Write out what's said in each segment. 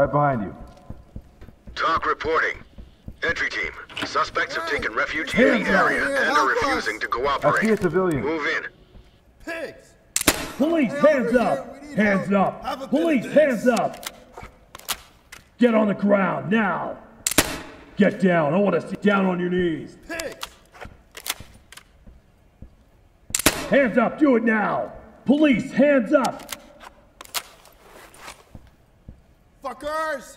Right behind you. TOC reporting. Entry team. Suspects have taken refuge in the area and are refusing to cooperate. I see a cooperate. civilian. Move in. Pigs! Police, Hey, hands up! here, we need Hands help. Up! Police, hands up! Get on the ground, now! Get down, I want to see down on your knees. Pigs! Hands up, do it now! Police, hands up! Fuckers!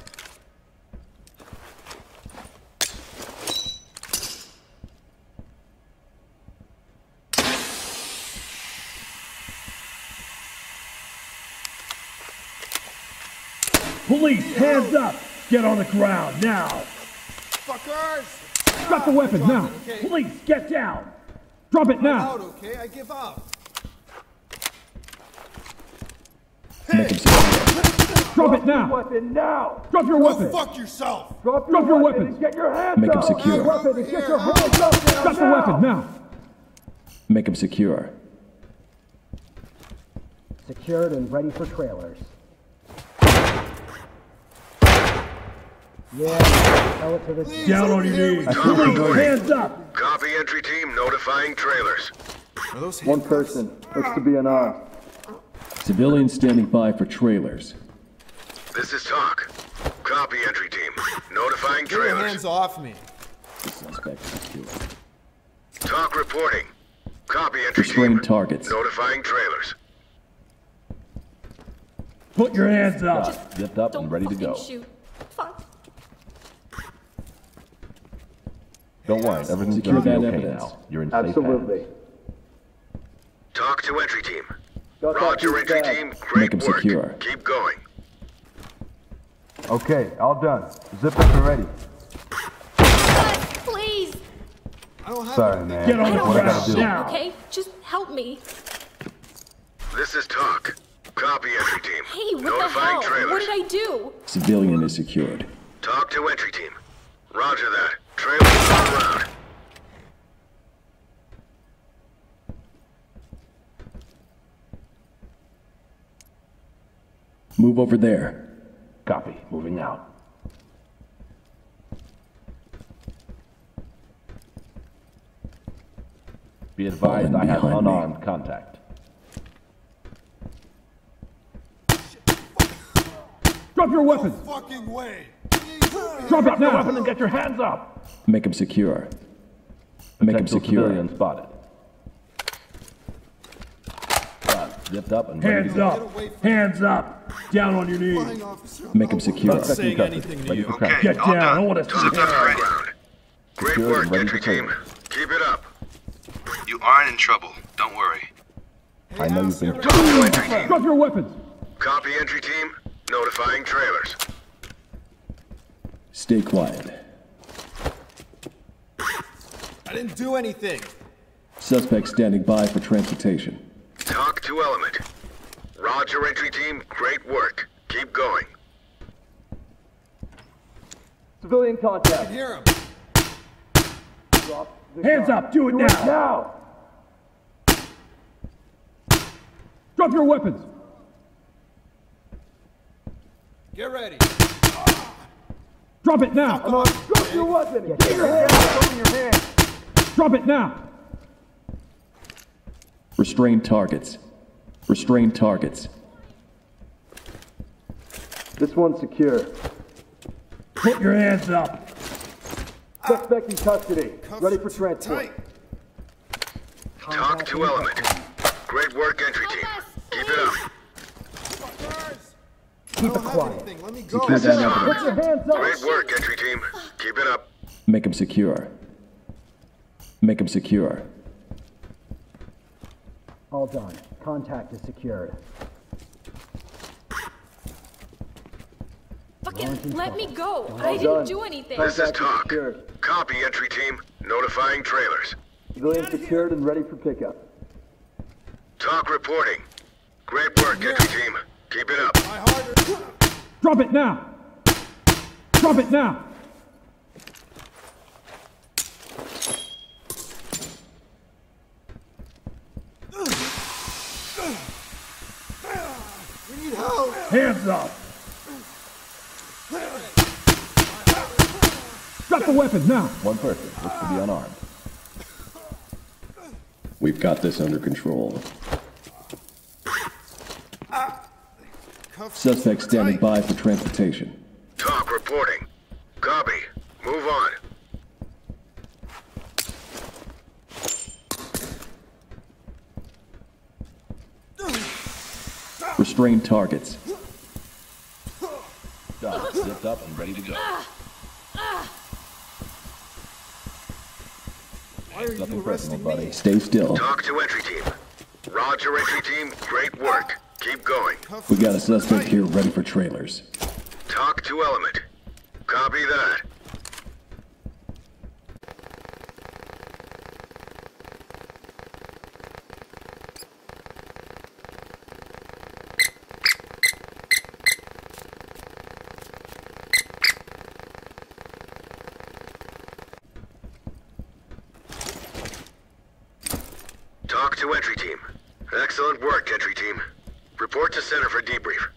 Police, hands up! Get on the ground, now! Fuckers! Drop the weapon, now! it, okay. Police, get down! Drop it now! Out, okay? I give up. Make him secure. Drop it now! Weapon now! Drop your Go weapon! fuck yourself! Drop Drop your weapon weapons. Get your hands Make him up! secure. Weapon and get your hands up! Drop the weapon, now! Make him secure. Secured and ready for trailers. Yeah, tell it to the Down on your knees! we TOC Police, reporting. hands up! Copy entry team notifying trailers. Are those One person. Looks to be unarmed. Civilians standing by for trailers. This is TOC. Copy entry team. Notifying Get your hands off me. Suspect secure. TOC reporting. Copy entry Restrain team. targets. Notifying trailers. Put your hands up! Just Zipped up and ready to fucking go. shoot. Fuck. Don't worry, everything's Secure gonna be okay evidence. now. You're in safe Absolutely. hands. TOC to entry team. Got that Roger entry back. team. Great Make 'em work. secure. Keep going. Okay, all done. Zip up and ready. Gus, please. I don't have Sorry, anything. man. Get on the I don't What I want gotta ground, now! Okay, just help me. This is TOC. Copy entry team. Hey, what the hell? trailers. What did I do? Civilian is secured. TOC to entry team. Roger that. Trailers on route. Move over there. Copy. Moving out. Be advised, I have behind me. unarmed contact. Drop your weapon! Fucking way. Drop it now! Weapon and get your hands up! Make him secure. Make him Potential secure. civilian spotted. Got zipped up and Hands up! Hands up! Down on your knees! Officer. Make him secure. Not saying anything to you. Okay. Get down. done. I wanna see Zipped up hands. and ground. Great Secured work, ready entry team. Keep it up. You aren't in trouble. Don't worry. I know you've been TOC to entry team. Drop your weapons! Copy entry team. Notifying trailers. Stay quiet. I didn't do anything. Suspect standing by for transportation. TOC to element. Roger entry team. Great work. Keep going. Civilian I contact. hear him. Hands up! Do it now! Now! Drop your weapons! Get ready. Drop it now! Drop your weapon! and Get your hands up in your hands! Drop it now! Restrain targets. Restrain targets. This one's secure. Put your hands up! Suspect in custody. Ready for transport. TOC to element. Great work, entry team. Keep it up. Keep it quiet. anything. Let me go. Secure that evidence. Put your hands up! Great work, entry team. Keep it up. Make him secure. Make him secure. All done. Contact is secured. Fucking let me go. I didn't do anything. This is Contact is TOC. secured. Copy entry team. Notifying trailers. Civilian secured and ready for pickup. TOC reporting. Great work, entry team. Keep it up. Drop it now! Drop it now! We up! Drop the up! weapons now. One person looks to be unarmed. We've got this under control. Suspect standing by for transportation. TOC reporting. Copy. Move on. Restrain targets. Done. Zipped up and ready to go. Why are Nothing you personal, arresting buddy. Stay still. TOC to entry team. Roger, entry team. Great work. Keep going. We got a suspect here ready for trailers. TOC to element. Copy that. TOC to entry team. Excellent work, entry team. Report to center for debrief.